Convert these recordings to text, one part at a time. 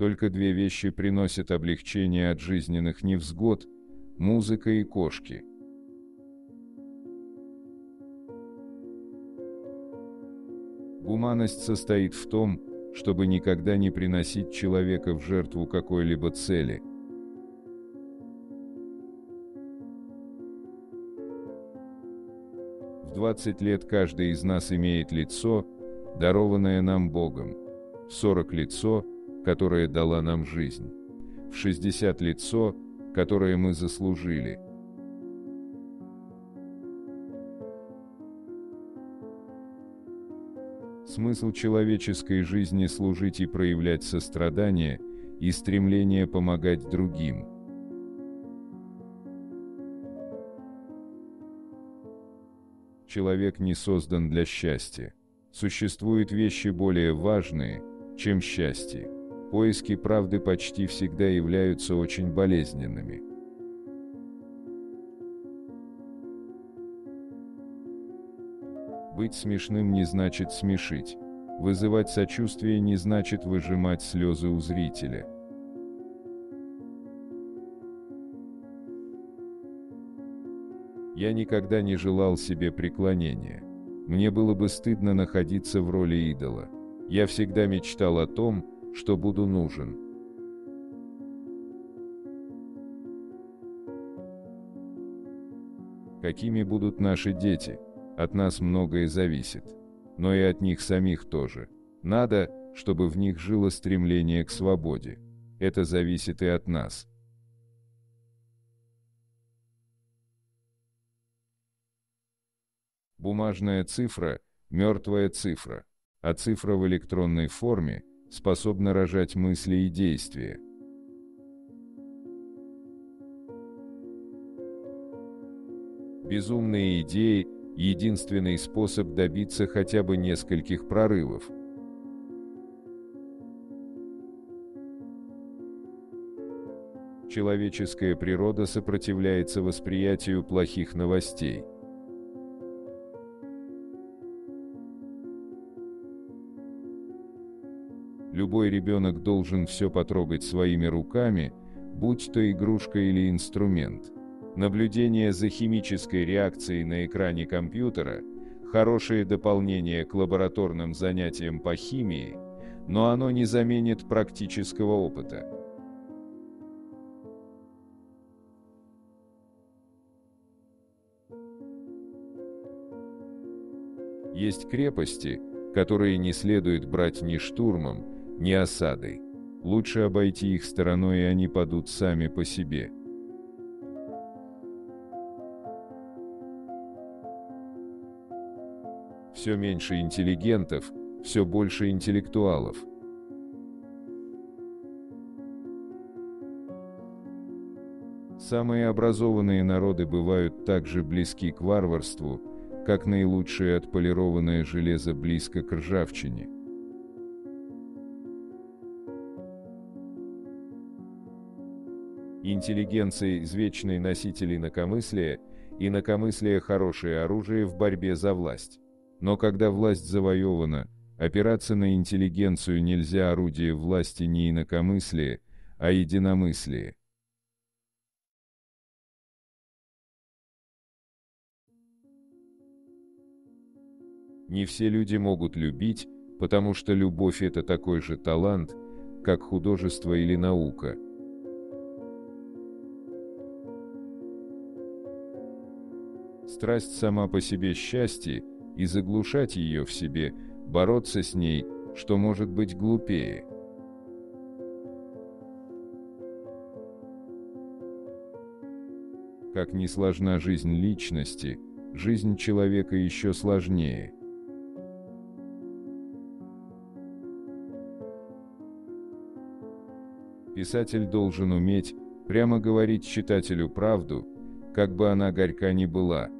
Только две вещи приносят облегчение от жизненных невзгод – музыка и кошки. Гуманность состоит в том, чтобы никогда не приносить человека в жертву какой-либо цели. В 20 лет каждый из нас имеет лицо, дарованное нам Богом, в 40 лицо, которое дала нам жизнь, в 60 лицо, которое мы заслужили – Смысл человеческой жизни – служить и проявлять сострадание и стремление помогать другим. Человек не создан для счастья. Существуют вещи более важные, чем счастье. Поиски правды почти всегда являются очень болезненными. Быть смешным не значит смешить. Вызывать сочувствие не значит выжимать слезы у зрителя. Я никогда не желал себе преклонения. Мне было бы стыдно находиться в роли идола. Я всегда мечтал о том, что буду нужен. Какими будут наши дети? От нас многое зависит. Но и от них самих тоже. Надо, чтобы в них жило стремление к свободе. Это зависит и от нас. Бумажная цифра – мертвая цифра, а цифра в электронной форме способна рожать мысли и действия. Безумные идеи – единственный способ добиться хотя бы нескольких прорывов. Человеческая природа сопротивляется восприятию плохих новостей. Любой ребенок должен все потрогать своими руками, будь то игрушка или инструмент. Наблюдение за химической реакцией на экране компьютера – хорошее дополнение к лабораторным занятиям по химии, но оно не заменит практического опыта. Есть крепости, которые не следует брать ни штурмом, ни осадой. Лучше обойти их стороной, и они падут сами по себе – все меньше интеллигентов, все больше интеллектуалов. Самые образованные народы бывают так же близки к варварству, как наилучшее отполированное железо близко к ржавчине. Интеллигенция – извечные носители инакомыслия, инакомыслие – хорошее оружие в борьбе за власть. Но когда власть завоевана, опираться на интеллигенцию нельзя орудие власти не инакомыслие, а единомыслие. Не все люди могут любить, потому что любовь – это такой же талант, как художество или наука. Страсть сама по себе счастье, и заглушать ее в себе, бороться с ней, что может быть глупее. Как ни сложна жизнь личности, жизнь человека еще сложнее. Писатель должен уметь прямо говорить читателю правду, как бы она горька ни была –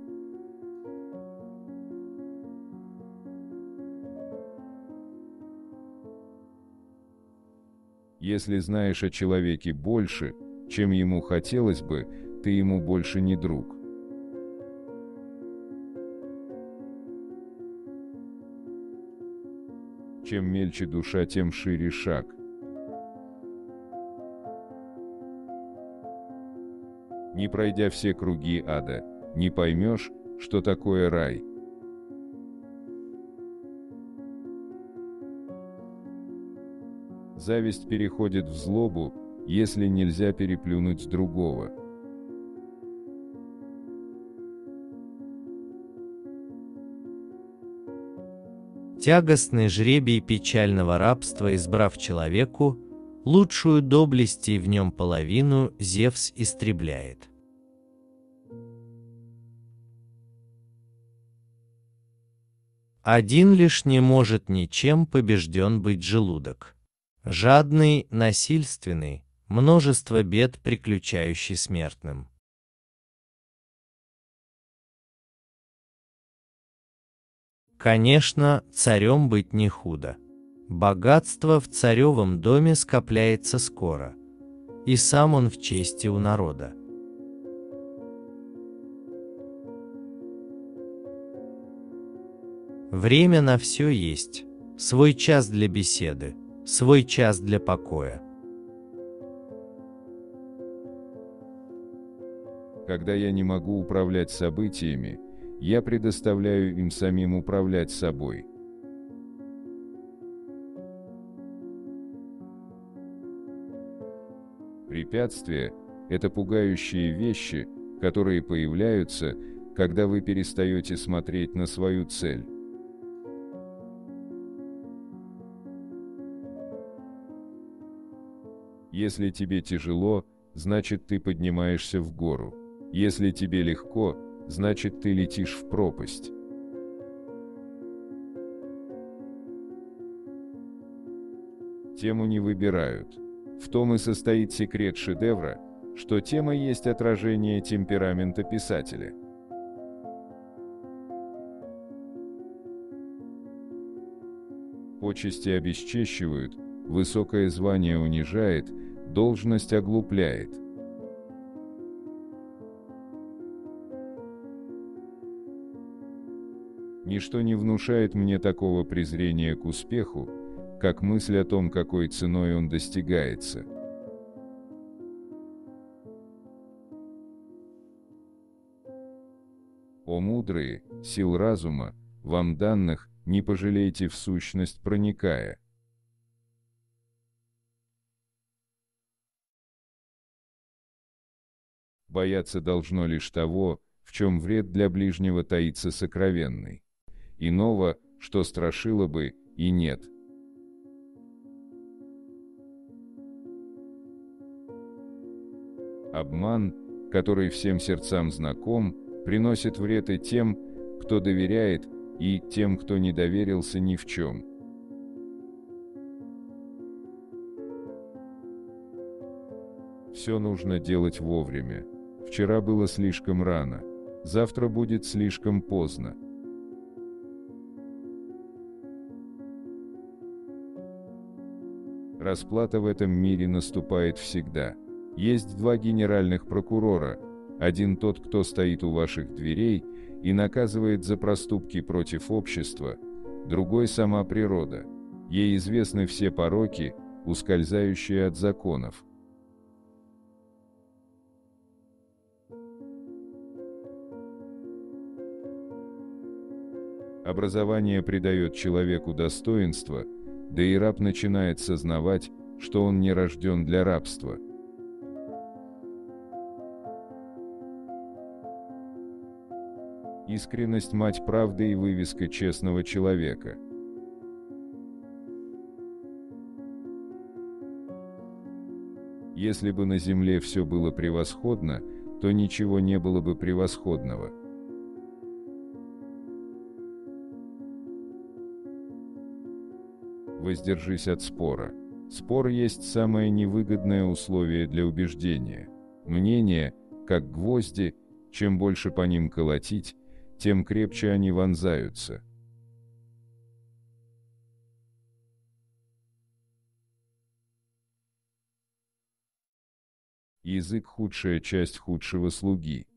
Если знаешь о человеке больше, чем ему хотелось бы, ты ему больше не друг. Чем мельче душа, тем шире шаг. Не пройдя все круги ада, не поймешь, что такое рай – Зависть переходит в злобу, если нельзя переплюнуть другого. Тягостный жребий печального рабства, избрав человеку, лучшую доблести в нем половину Зевс истребляет. Один лишь не может ничем побежден быть желудок. Жадный, насильственный, множество бед, приключающий смертным. Конечно, царем быть не худо. Богатство в царевом доме скопляется скоро, и сам он в чести у народа. Время на все есть, свой час для беседы, свой час для покоя. Когда я не могу управлять событиями, я предоставляю им самим управлять собой. Препятствия – это пугающие вещи, которые появляются, когда вы перестаете смотреть на свою цель. Если тебе тяжело, значит ты поднимаешься в гору. Если тебе легко, значит ты летишь в пропасть. Тему не выбирают. В том и состоит секрет шедевра, что тема есть отражение темперамента писателя. Почести обесчещивают, высокое звание унижает, должность оглупляет. Ничто не внушает мне такого презрения к успеху, как мысль о том, какой ценой он достигается. О мудрые, сил разума, вам данных, не пожалейте в сущность проникая. Бояться должно лишь того, в чем вред для ближнего таится сокровенный. Иного, что страшило бы, и нет. Обман, который всем сердцам знаком, приносит вред и тем, кто доверяет, и тем, кто не доверился ни в чем. Все нужно делать вовремя. Вчера было слишком рано. Завтра будет слишком поздно. Расплата в этом мире наступает всегда. Есть два генеральных прокурора. Один тот, кто стоит у ваших дверей и наказывает за проступки против общества, другой – сама природа. Ей известны все пороки, ускользающие от законов. Образование придает человеку достоинство, да и раб начинает сознавать, что он не рожден для рабства. Искренность – мать правды и вывеска честного человека. Если бы на земле все было превосходно, то ничего не было бы превосходного – воздержись от спора. Спор есть самое невыгодное условие для убеждения. Мнение, как гвозди, чем больше по ним колотить, тем крепче они вонзаются. Язык – худшая часть худшего слуги.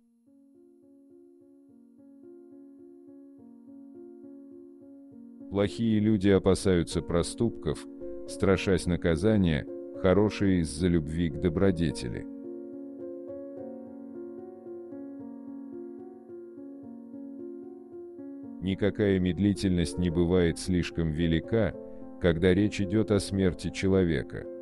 Плохие люди опасаются проступков, страшась наказания, хорошие из-за любви к добродетели. Никакая медлительность не бывает слишком велика, когда речь идет о смерти человека –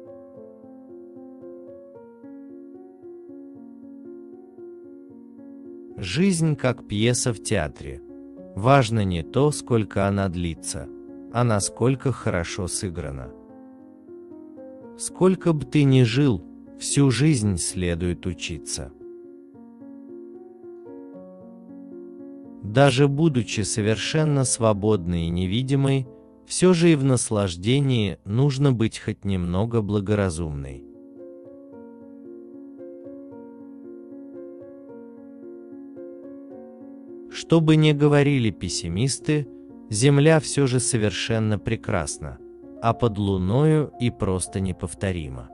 Жизнь как пьеса в театре. Важно не то, сколько она длится, а насколько хорошо сыграна. Сколько бы ты ни жил, всю жизнь следует учиться. Даже будучи совершенно свободной и невидимой, все же и в наслаждении нужно быть хоть немного благоразумной. Что бы ни говорили пессимисты, Земля все же совершенно прекрасна, а под Луною и просто неповторима.